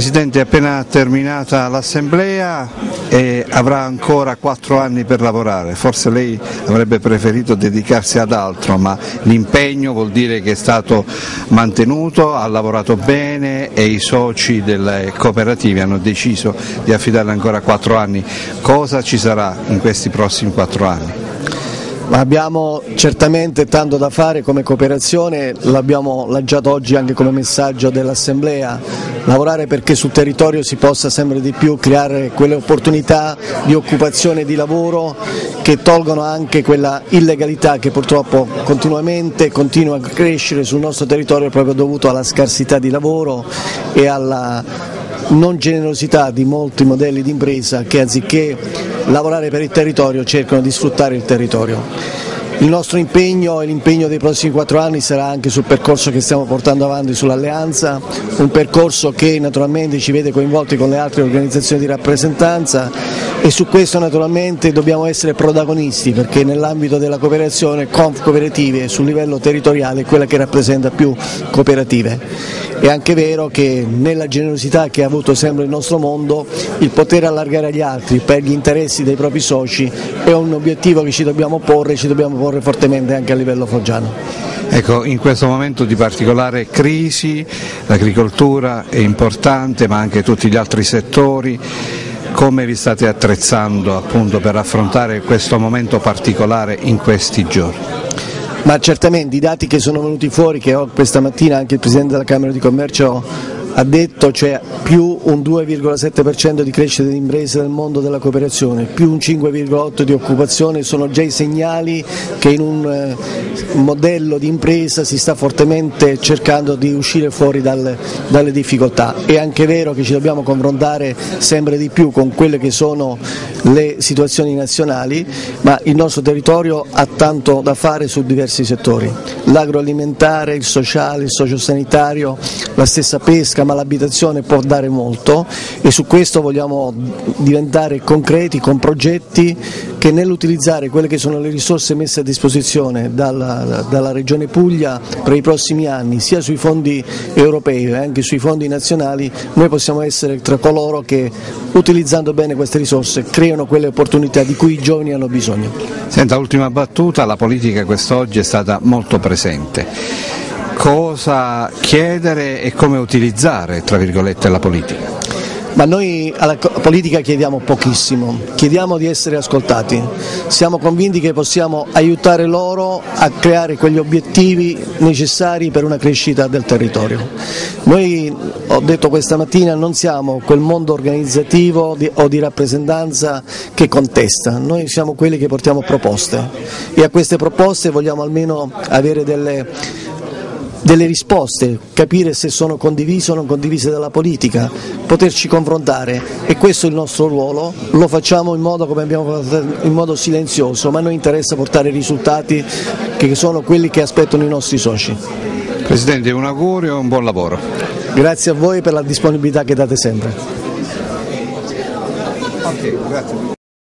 Presidente, è appena terminata l'assemblea e avrà ancora quattro anni per lavorare, forse lei avrebbe preferito dedicarsi ad altro, ma l'impegno vuol dire che è stato mantenuto, ha lavorato bene e i soci delle cooperative hanno deciso di affidarle ancora quattro anni. Cosa ci sarà in questi prossimi quattro anni? Abbiamo certamente tanto da fare come cooperazione, l'abbiamo lanciato oggi anche come messaggio dell'Assemblea, lavorare perché sul territorio si possa sempre di più creare quelle opportunità di occupazione e di lavoro che tolgono anche quella illegalità che purtroppo continuamente continua a crescere sul nostro territorio proprio dovuto alla scarsità di lavoro e alla non generosità di molti modelli di impresa che anziché lavorare per il territorio cercano di sfruttare il territorio. Il nostro impegno e l'impegno dei prossimi quattro anni sarà anche sul percorso che stiamo portando avanti sull'alleanza, un percorso che naturalmente ci vede coinvolti con le altre organizzazioni di rappresentanza e su questo naturalmente dobbiamo essere protagonisti perché nell'ambito della cooperazione Conf Cooperative sul livello territoriale è quella che rappresenta più cooperative. È anche vero che nella generosità che ha avuto sempre il nostro mondo il poter allargare agli altri per gli interessi dei propri soci è un obiettivo che ci dobbiamo porre e ci dobbiamo porre fortemente anche a livello foggiano. Ecco, in questo momento di particolare crisi l'agricoltura è importante ma anche tutti gli altri settori come vi state attrezzando appunto per affrontare questo momento particolare in questi giorni? Ma certamente i dati che sono venuti fuori, che questa mattina anche il Presidente della Camera di Commercio ha detto c'è più un 2,7% di crescita di imprese nel mondo della cooperazione, più un 5,8% di occupazione, sono già i segnali che in un eh, modello di impresa si sta fortemente cercando di uscire fuori dalle, dalle difficoltà. È anche vero che ci dobbiamo confrontare sempre di più con quelle che sono le situazioni nazionali, ma il nostro territorio ha tanto da fare su diversi settori, l'agroalimentare, il sociale, il sociosanitario, la stessa pesca, ma l'abitazione può dare molto e su questo vogliamo diventare concreti con progetti che nell'utilizzare quelle che sono le risorse messe a disposizione dalla, dalla Regione Puglia per i prossimi anni, sia sui fondi europei che anche sui fondi nazionali, noi possiamo essere tra coloro che utilizzando bene queste risorse creano quelle opportunità di cui i giovani hanno bisogno. Senta, ultima battuta, la politica quest'oggi è stata molto presente cosa chiedere e come utilizzare tra virgolette, la politica? Ma noi alla politica chiediamo pochissimo, chiediamo di essere ascoltati, siamo convinti che possiamo aiutare loro a creare quegli obiettivi necessari per una crescita del territorio. Noi, ho detto questa mattina, non siamo quel mondo organizzativo o di rappresentanza che contesta, noi siamo quelli che portiamo proposte e a queste proposte vogliamo almeno avere delle delle risposte, capire se sono condivise o non condivise dalla politica, poterci confrontare e questo è il nostro ruolo, lo facciamo in modo, come abbiamo fatto, in modo silenzioso, ma a noi interessa portare risultati che sono quelli che aspettano i nostri soci. Presidente, un augurio e un buon lavoro. Grazie a voi per la disponibilità che date sempre. Okay,